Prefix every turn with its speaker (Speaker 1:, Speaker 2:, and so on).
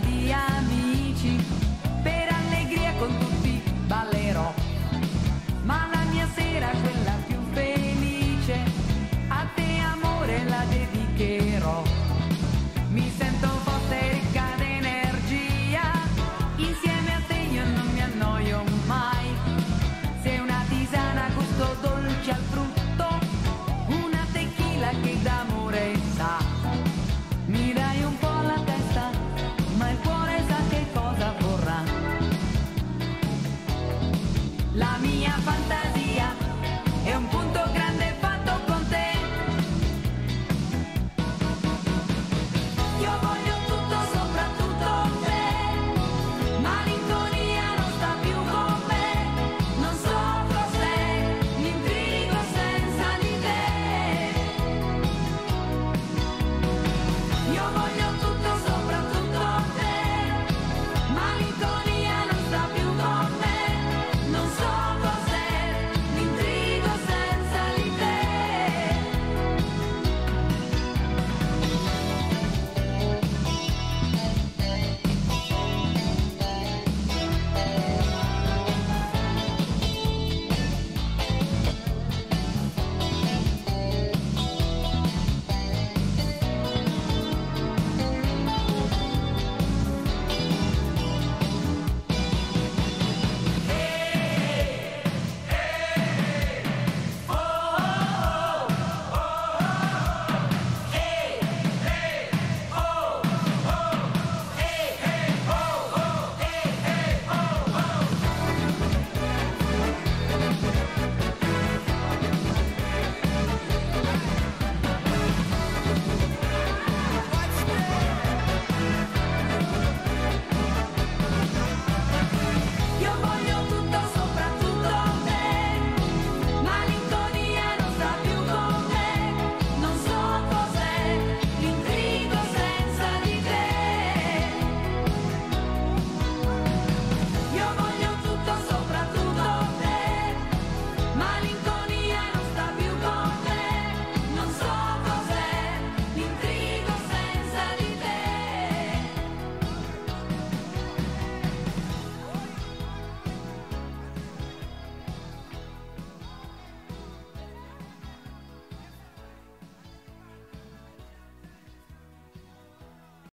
Speaker 1: di amici, per allegria con tutti ballerò, ma la mia sera quella più felice, a te amore la dedicherò. Mi sento forte e ricca d'energia, insieme a te io non mi annoio mai, sei una tisana gusto dolce al frutto. Bye.